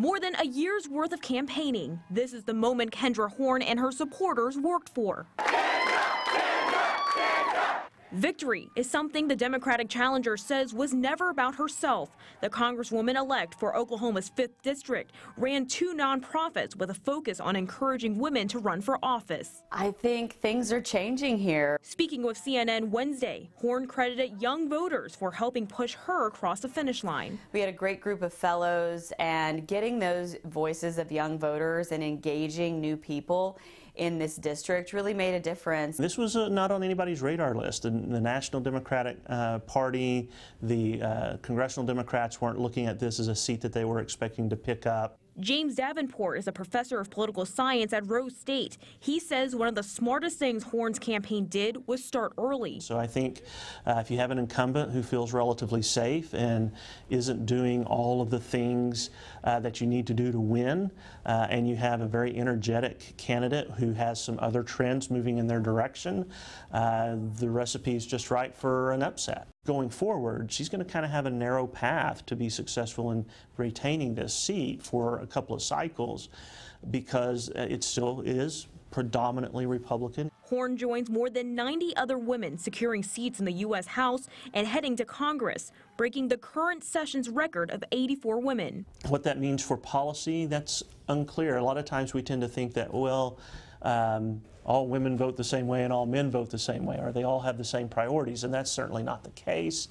More than a year's worth of campaigning. This is the moment Kendra Horn and her supporters worked for. Victory is something the Democratic challenger says was never about herself. The Congresswoman elect for Oklahoma's 5th District ran two nonprofits with a focus on encouraging women to run for office. I think things are changing here. Speaking with CNN Wednesday, Horn credited young voters for helping push her across the finish line. We had a great group of fellows, and getting those voices of young voters and engaging new people in this district really made a difference. This was uh, not on anybody's radar list. The, the National Democratic uh, Party, the uh, Congressional Democrats weren't looking at this as a seat that they were expecting to pick up. James Davenport is a professor of political science at Rose State. He says one of the smartest things Horn's campaign did was start early. So I think uh, if you have an incumbent who feels relatively safe and isn't doing all of the things uh, that you need to do to win, uh, and you have a very energetic candidate who has some other trends moving in their direction, uh, the recipe is just right for an upset going forward, she's going to kind of have a narrow path to be successful in retaining this seat for a couple of cycles because uh, it still is predominantly Republican. Horn joins more than 90 other women securing seats in the U.S. House and heading to Congress, breaking the current session's record of 84 women. What that means for policy, that's unclear. A lot of times we tend to think that, well, um, all women vote the same way and all men vote the same way, or they all have the same priorities, and that's certainly not the case.